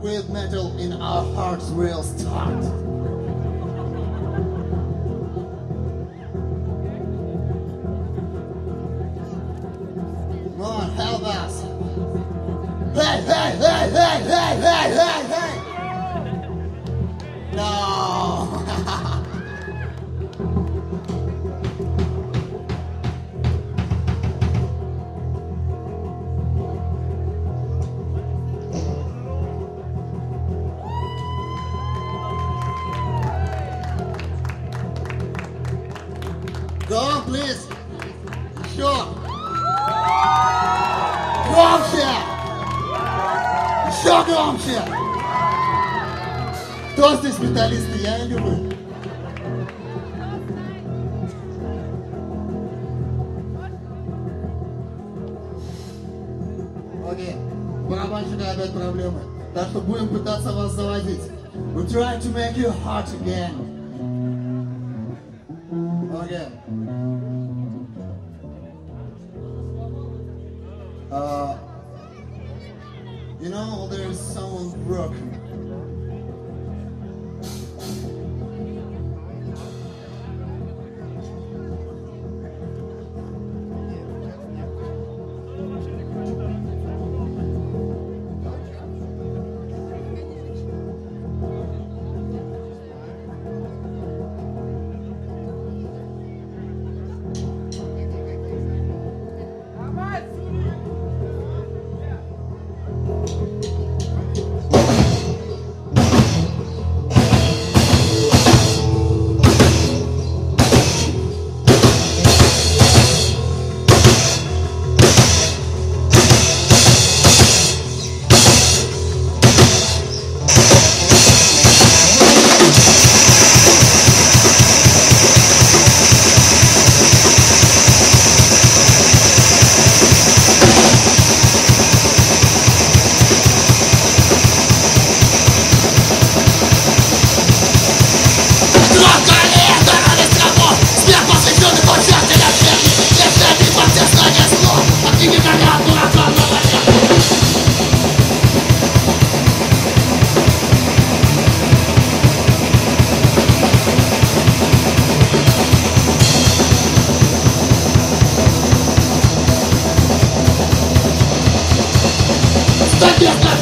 with metal in our hearts will start. Come on, help us. Hey, hey, hey, hey, hey, hey, hey, please. Еще. Громче. Еще громче. Кто здесь металлисты, я или вы? Окей, барабанщика опять проблемы. Так что будем пытаться вас заводить. We try to make you hot again. Окей. truck.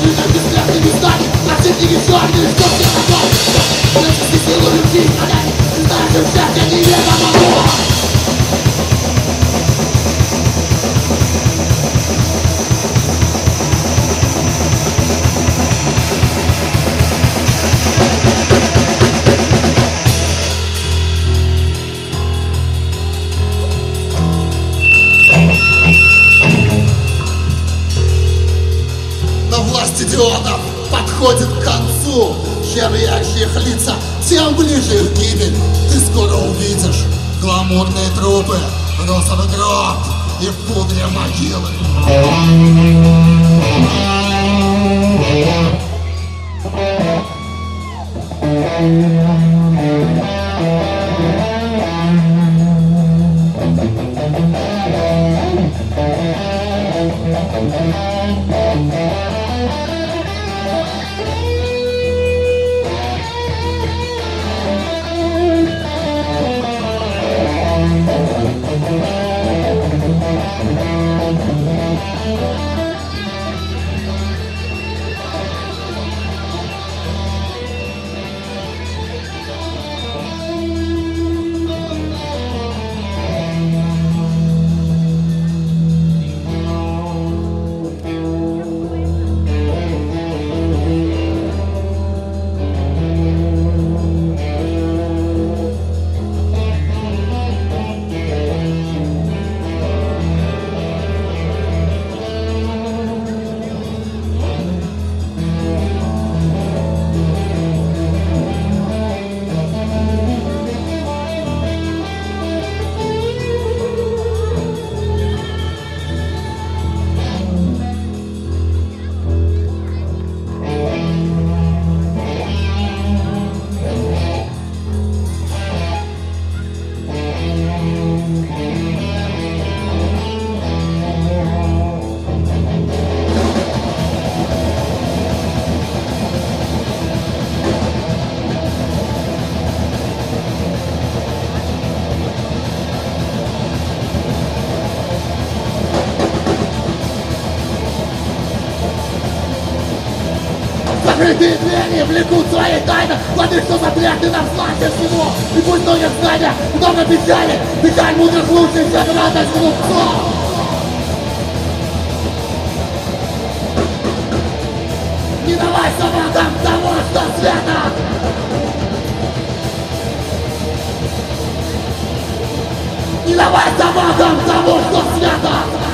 Несчастный, бесславный, на всех не бесславный, что все такое? Несчастный, силу любви. миллионов подходит к концу. Чем ярче их лица, тем ближе их гибель. Ты скоро увидишь гламурные трупы, розовый гроб и в пудре могилы. Yeah. Закрытые двери влекут свои тайны. Воды, что запрятаны нам слаще всего. И пусть многих знания, много печали Печаль мудрых лучше, чем радость глупцов Не давай собакам того, что света Не давай собакам того, что света